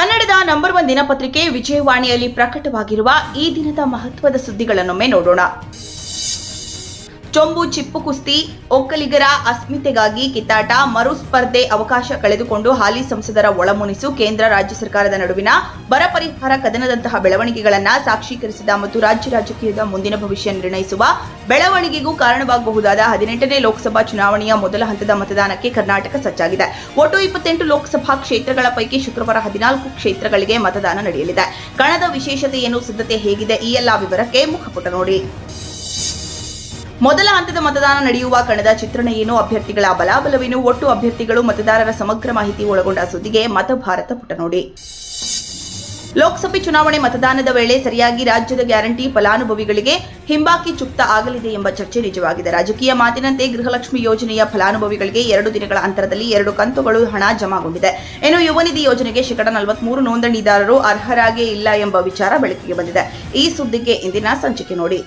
ರಾಜ್ಯದ number one ದಿನಪತ್ರಿಕೆ ವಿಜಯವಾಣಿಯಲ್ಲಿ ಪ್ರಕಟವಾಗಿರುವ ಈ ದಿನದ ಮಹತ್ವದ ಸುದ್ದಿಗಳನ್ನೊಮ್ಮೆ ನೋಡೋಣ. ಚೊಂಬು, ಚಿಪ್ಪು ಕುಸ್ತಿ, ಒಕ್ಕಲಿಗರ ಅಸ್ಮಿತೆಗಾಗಿ ಕಿತ್ತಾಟ, ಮರು ಸ್ಪರ್ಧೆ ಅವಕಾಶ ಕಳೆದುಕೊಂಡು ಹಾಲಿ ಸಂಸದರ ಒಳಮುನಿಸು ಕೇಂದ್ರ, ರಾಜ್ಯ ಸರ್ಕಾರದ ನಡುವಿನ ಬರ ಪರಿಹಾರ ಕದನದಂತಹ ಬೆಳವಣಿಗೆಗಳನ್ನ ಸಾಕ್ಷೀಕರಿಸಿದ ಮತ್ತು ರಾಜ್ಯ ರಾಜಕೀಯದ ಮುಂದಿನ ಭವಿಷ್ಯ ನಿರ್ಣಯಿಸುವ ಬೆಳವಣಿಗೆಗೂ ಕಾರಣವಾಗಬಹುದಾದ ಹದಿನೆಂಟನೇ ಲೋಕಸಭಾ ಚುನಾವಣೆಯ ಮೊದಲ ಹಂತದ ಮತದಾನಕ್ಕೆ ಕರ್ನಾಟಕ ಸಜ್ಜಾಗಿದೆ. ಒಟ್ಟು ಇಪ್ಪತ್ತೆಂಟು ಲೋಕಸಭಾ ಕ್ಷೇತ್ರಗಳ ಪೈಕಿ ಶುಕ್ರವಾರ ಹದಿನಾಲ್ಕು ಕ್ಷೇತ್ರಗಳಿಗೆ ಮತದಾನ ನಡೆಯಲಿದೆ. ಕಣದ ವಿಶೇಷತೆ ಏನು ಸಿದ್ಧತೆ ಹೇಗಿದೆ ಈ ಎಲ್ಲಾ ವಿವರಕ್ಕೆ ಮುಖಪುಟ ನೋಡಿ. ಮೊದಲ ಹಂತದ ಮತದಾನ ನಡೆಯುವ ಕಣದ ಚಿತ್ರಣ ಏನು? ಅಭ್ಯರ್ಥಿಗಳ ಬಲಾಬಲವೇನು? ಒಟ್ಟು ಅಭ್ಯರ್ಥಿಗಳು ಮತದಾರರ ಸಮಗ್ರ ಮಾಹಿತಿ ಒಳಗೊಂಡ ಸುದ್ದಿಗೆ ಮತಭಾರತ ಪುಟ ನೋಡಿ. ಲೋಕಸಭೆ ಚುನಾವಣೆ ಮತದಾನದ ವೇಳೆ ಸರಿಯಾಗಿ ರಾಜ್ಯದ ಗ್ಯಾರಂಟಿ ಫಲಾನುಭವಿಗಳಿಗೆ ಹಿಂಬಾಕಿ ಚುಕ್ತ ಆಗಲಿದೆ ಎಂಬ ಚರ್ಚೆ ನಿಜವಾಗಿದೆ. ರಾಜಕೀಯ ಮಾತಿನಂತೆ ಗೃಹಲಕ್ಷ್ಮಿ ಯೋಜನೆಯ ಫಲಾನುಭವಿಗಳಿಗೆ ಎರಡು ದಿನಗಳ ಅಂತರದಲ್ಲಿ ಎರಡು ಕಂತುಗಳು ಹಣ ಜಮಾಗೊಂಡಿದೆ. ಇನ್ನು ಯುವ ನಿಧಿ ಯೋಜನೆಗೆ ಶೇಕಡ ನಲವತ್ಮೂರು ನೋಂದಣಿದಾರರು ಅರ್ಹರಾಗೇ ಇಲ್ಲ ಎಂಬ ವಿಚಾರ ಬೆಳಕಿಗೆ ಬಂದಿದೆ. ಈ ಸುದ್ದಿಗೆ ಇಂದಿನ ಸಂಚಿಕೆ ನೋಡಿ.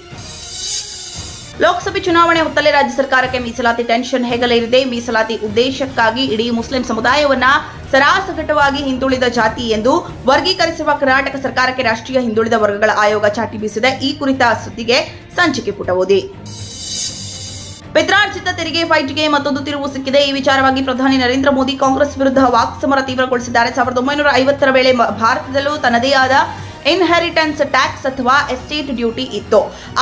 ಲೋಕಸಭೆ ಚುನಾವಣೆ ಹೊತ್ತಲ್ಲೇ ರಾಜ್ಯ ಸರ್ಕಾರಕ್ಕೆ ಮೀಸಲಾತಿ ಟೆನ್ಷನ್ ಹೆಗಲೇರಿದೆ. ಮೀಸಲಾತಿ ಉದ್ದೇಶಕ್ಕಾಗಿ ಇಡೀ ಮುಸ್ಲಿಂ ಸಮುದಾಯವನ್ನ ಸರಾಸಗಟವಾಗಿ ಹಿಂದುಳಿದ ಜಾತಿ ಎಂದು ವರ್ಗೀಕರಿಸಿರುವ ಕರ್ನಾಟಕ ಸರ್ಕಾರಕ್ಕೆ ರಾಷ್ಟ್ರೀಯ ಹಿಂದುಳಿದ ವರ್ಗಗಳ ಆಯೋಗ ಚಾಟಿ ಬೀಸಿದೆ. ಈ ಕುರಿತ ಸುದ್ದಿಗೆ ಸಂಚಿಕೆ ಪುಟ ಓದಿ. ಪಿತ್ರಾರ್ಜಿತ ತೆರಿಗೆ ಫೈಟ್ಗೆ ಮತ್ತೊಂದು ತಿರುವು ಸಿಕ್ಕಿದೆ. ಈ ವಿಚಾರವಾಗಿ ಪ್ರಧಾನಿ ನರೇಂದ್ರ ಮೋದಿ ಕಾಂಗ್ರೆಸ್ ವಿರುದ್ಧ ವಾಕ್ಸಮರ ತೀವ್ರಗೊಳಿಸಿದ್ದಾರೆ. ಸಾವಿರದ ಒಂಬೈನೂರ ಐವತ್ತರ ವೇಳೆ ಭಾರತದಲ್ಲೂ ತನ್ನದೇ ಆದ ಇನ್ಹೆರಿಟೆನ್ಸ್ ಟ್ಯಾಕ್ಸ್ ಅಥವಾ ಎಸ್ಟೇಟ್ ಡ್ಯೂಟಿ ಇತ್ತು.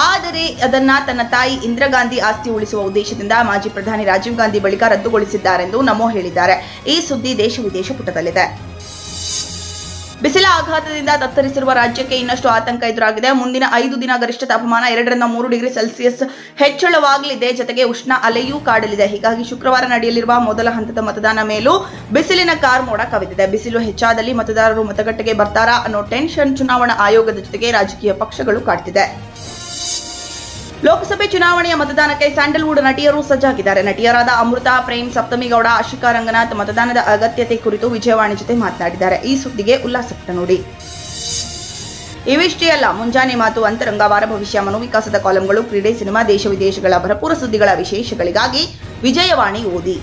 ಆದರೆ ಅದನ್ನ ತನ್ನ ತಾಯಿ ಇಂದಿರಾ ಗಾಂಧಿ ಆಸ್ತಿ ಉಳಿಸುವ ಉದ್ದೇಶದಿಂದ ಮಾಜಿ ಪ್ರಧಾನಿ ರಾಜೀವ್ ಗಾಂಧಿ ಬಳಿಕ ರದ್ದುಗೊಳಿಸಿದ್ದಾರೆಂದು ನಮೋ ಹೇಳಿದ್ದಾರೆ. ಈ ಸುದ್ದಿ ದೇಶ ವಿದೇಶ ಪುಟದಲ್ಲಿದೆ. ಬಿಸಿಲ ಆಘಾತದಿಂದ ತತ್ತರಿಸಿರುವ ರಾಜ್ಯಕ್ಕೆ ಇನ್ನಷ್ಟು ಆತಂಕ ಎದುರಾಗಿದೆ. ಮುಂದಿನ ಐದು ದಿನ ಗರಿಷ್ಠ ತಾಪಮಾನ ಎರಡರಿಂದ ಮೂರು ಡಿಗ್ರಿ ಸೆಲ್ಸಿಯಸ್ ಹೆಚ್ಚಳವಾಗಲಿದೆ. ಜೊತೆಗೆ ಉಷ್ಣ ಅಲೆಯೂ ಕಾಡಲಿದೆ. ಹೀಗಾಗಿ ಶುಕ್ರವಾರ ನಡೆಯಲಿರುವ ಮೊದಲ ಹಂತದ ಮತದಾನ ಮೇಲೂ ಬಿಸಿಲಿನ ಕಾರ್ ಮೋಡ ಕವಿದಿದೆ. ಬಿಸಿಲು ಹೆಚ್ಚಾದಲ್ಲಿ ಮತದಾರರು ಮತಗಟ್ಟೆಗೆ ಬರ್ತಾರಾ ಅನ್ನೋ ಟೆನ್ಷನ್ ಚುನಾವಣಾ ಆಯೋಗದ ಜೊತೆಗೆ ರಾಜಕೀಯ ಪಕ್ಷಗಳು ಕಾಡ್ತಿದೆ. ಲೋಕಸಭೆ ಚುನಾವಣೆಯ ಮತದಾನಕ್ಕೆ ಸ್ಯಾಂಡಲ್ವುಡ್ ನಟಿಯರು ಸಜ್ಜಾಗಿದ್ದಾರೆ. ನಟಿಯರಾದ ಅಮೃತ, ಪ್ರೇಮ್, ಸಪ್ತಮಿಗೌಡ ಆಶಿಕಾ ರಂಗನಾಥ್ ಮತದಾನದ ಅಗತ್ಯತೆ ಕುರಿತು ವಿಜಯವಾಣಿ ಜೊತೆ ಮಾತನಾಡಿದ್ದಾರೆ. ಈ ಸುದ್ದಿಗೆ ಉಲ್ಲಾಸಕ್ತ ನೋಡಿ. ಇವಿಷ್ಟೇ ಅಲ್ಲ ಮುಂಜಾನೆ ಮಾತು, ಅಂತರಂಗ, ವಾರ ಭವಿಷ್ಯ, ಮನೋವಿಕಾಸದ ಕಾಲಂಗಳು, ಕ್ರೀಡೆ, ಸಿನಿಮಾ, ದೇಶ ವಿದೇಶಗಳ ಭರಪೂರ ಸುದ್ದಿಗಳ ವಿಶೇಷಗಳಿಗಾಗಿ ವಿಜಯವಾಣಿ ಓದಿ.